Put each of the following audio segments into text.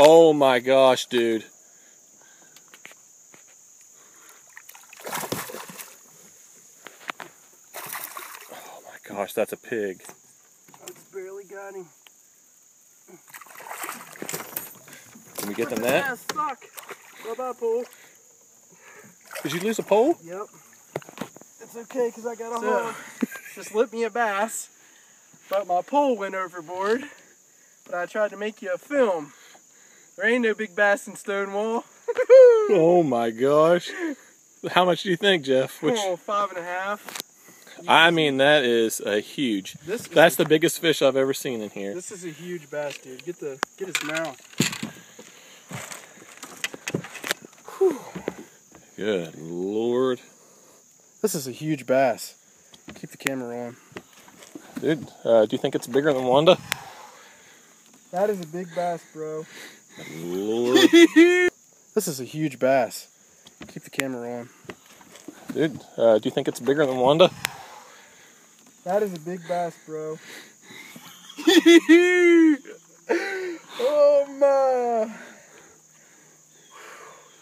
Oh my gosh, dude. Oh my gosh, that's a pig. I barely got him. Can we get the net? Yeah, suck. Bye bye, pole. Did you lose a pole? Yep. It's okay because I got a so, Just lit me a bass, but my pole went overboard. But I tried to make you a film. There ain't no big bass in Stonewall. oh my gosh. How much do you think, Jeff? Which... Oh, five and a half. I mean, that is a huge. This That's a, the biggest fish I've ever seen in here. This is a huge bass, dude. Get the get his mouth. Whew. Good lord. This is a huge bass. Keep the camera on. Dude, uh, do you think it's bigger than Wanda? That is a big bass, bro. This is a huge bass. Keep the camera on. Dude, uh, do you think it's bigger than Wanda? That is a big bass, bro. oh my!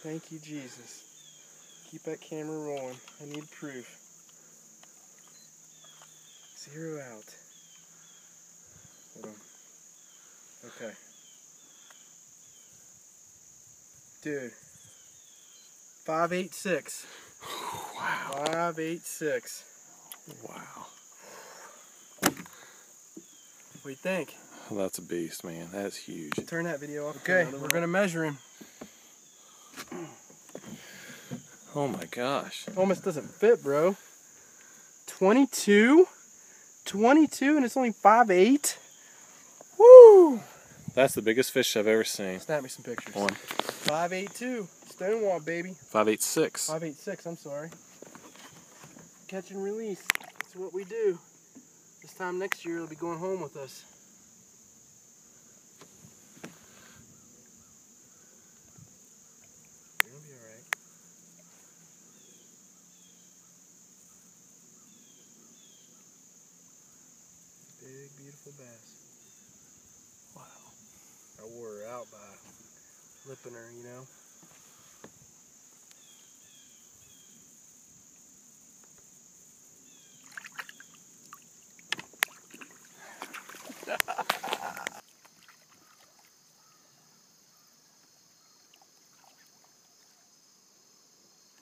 Thank you, Jesus. Keep that camera rolling. I need proof. Zero out. Hold on. Okay. Dude. 586. Wow. 586. Wow. What do you think? Well, that's a beast, man. That's huge. Turn that video off. Okay, we're going to measure him. Oh my gosh. Almost doesn't fit, bro. 22? 22 and it's only 5'8"? Woo! That's the biggest fish I've ever seen. Snap me some pictures. One. 5'8"2. Stonewall, baby. 5'8"6". 5'8"6", I'm sorry. Catch and release. That's what we do. This time next year, it'll be going home with us. You're gonna be alright. Big, beautiful bass. Wow. I wore her out by flipping her, you know.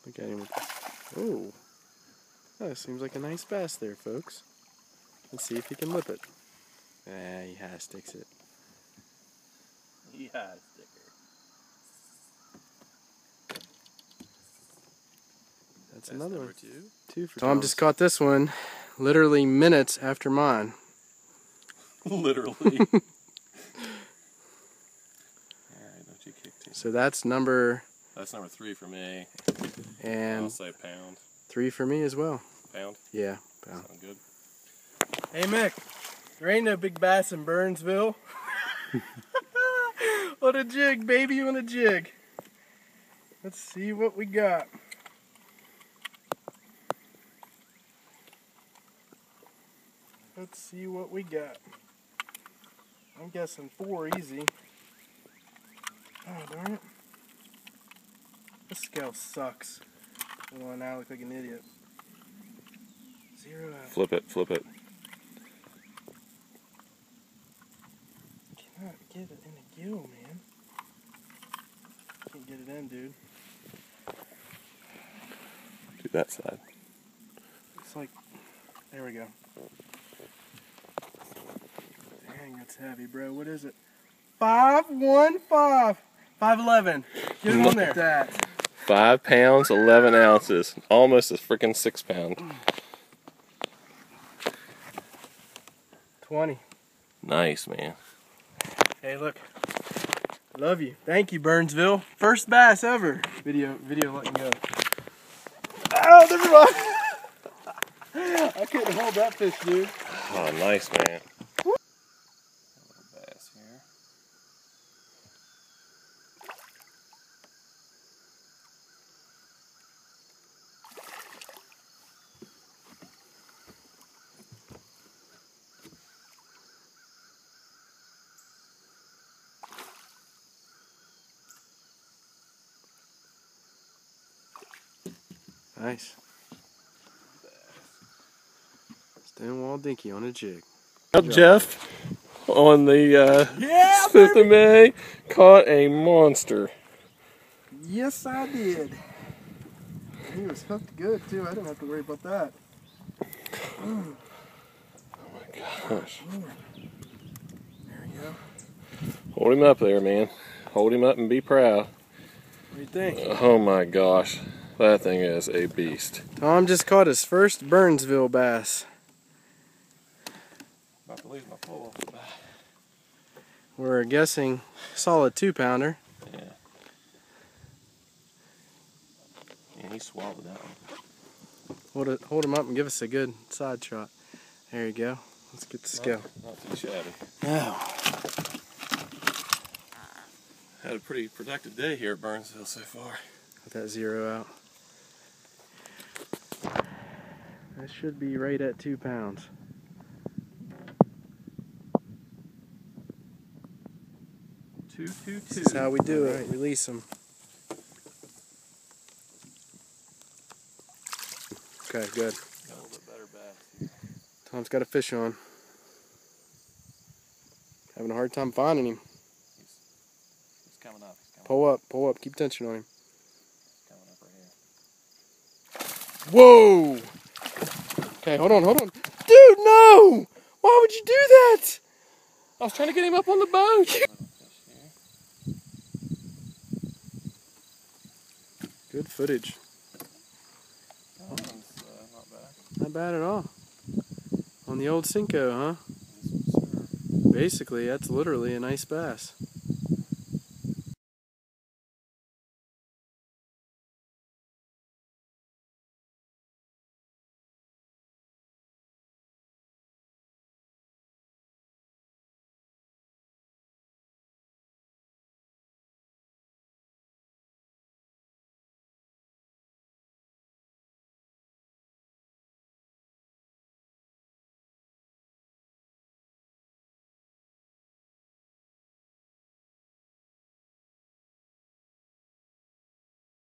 Look at him. Oh. That seems like a nice bass there, folks. Let's see if he can lip it. Ah, he has sticks it. He has sticker. That's, That's another one. Two. Two for Tom Tom's. just caught this one literally minutes after mine. literally. Alright, don't you kick So that's number... That's number three for me. And... I'll say pound. Three for me as well. Pound? Yeah, pound. Sound good. Hey Mick, there ain't no big bass in Burnsville. what a jig, baby, you on a jig. Let's see what we got. Let's see what we got. I'm guessing four easy. Oh, darn it. This scale sucks. Well, now I look like an idiot. Zero out. Flip it, flip it. Cannot get it in a gill, man. Can't get it in, dude. Do that side. It's like, there we go. Dang, that's heavy, bro. What is it? Five one five. Five eleven. Get it on there. That. Five pounds, eleven ounces. Almost a freaking six pound. Twenty. Nice, man. Hey, look. Love you. Thank you, Burnsville. First bass ever. Video, video letting go. Oh, never mind. I couldn't hold that fish, dude. Oh, nice, man. Nice. Stonewall Dinky on a jig. Up Jeff on the uh, Yeah, 5th of May caught a monster. Yes, I did. He was hooked good too. I didn't have to worry about that. Oh my gosh. There we go. Hold him up there, man. Hold him up and be proud. What do you think? Oh my gosh. That thing is a beast. Tom just caught his first Burnsville bass. About to lose my pole. We're guessing solid two pounder. Yeah. Yeah, he swallowed that one. Hold it, hold him up and give us a good side shot. There you go. Let's get the scale. Not too shabby. Now, Had a pretty productive day here at Burnsville so far. Let that zero out. That should be right at two pounds. Two, two, two. This is how we do it. Release them. Okay, good. Got a little bit better bass. Tom's got a fish on. Having a hard time finding him. He's coming up. He's coming, Pull up, pull up. Keep tension on him. coming up right here. Whoa! Okay, hold on, hold on. Dude, no! Why would you do that? I was trying to get him up on the boat. Good footage. That one's uh, not bad. Not bad at all. On the old Cinco, huh? Basically, that's literally a nice bass.